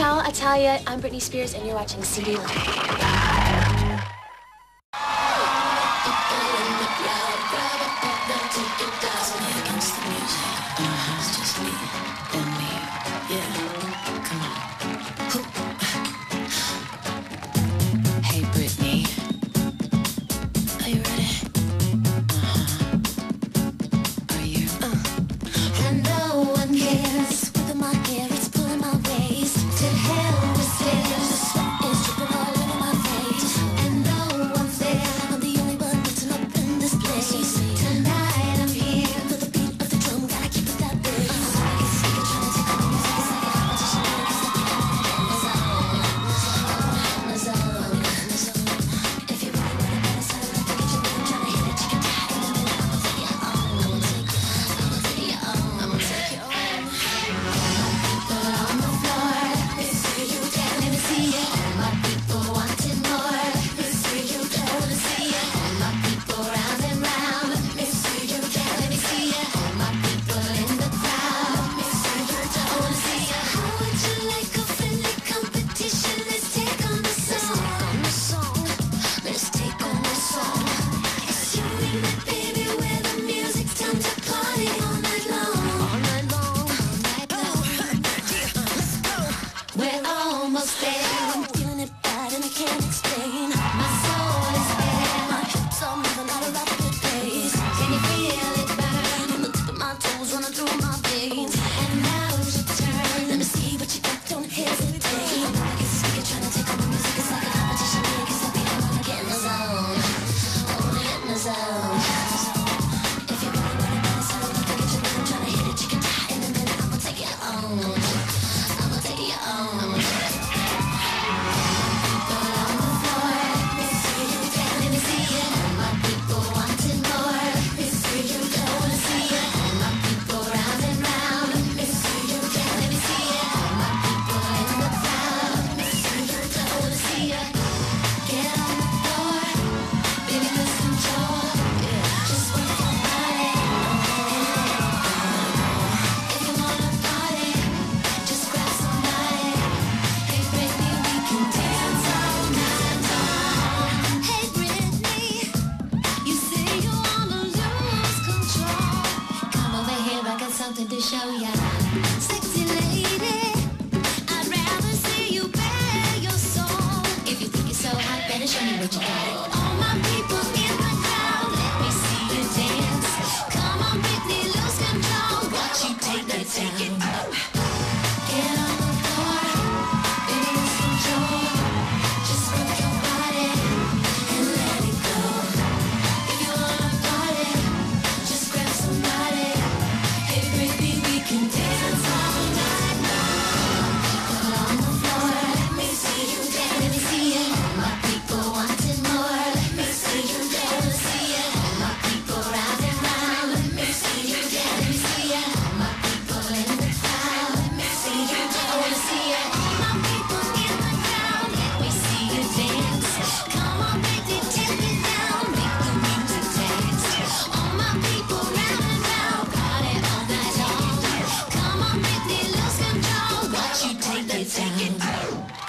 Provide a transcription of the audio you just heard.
Ciao, Italia. I'm Britney Spears, and you're watching CD Hey, Britney. Are you ready? explain myself. something to show ya. Sexy lady, I'd rather see you bare your soul. If you think you're so hot, better show me what you got. All my people in the crowd, let me see you dance. Come on, Britney, lose control. Watch you take it down. Time to take it out.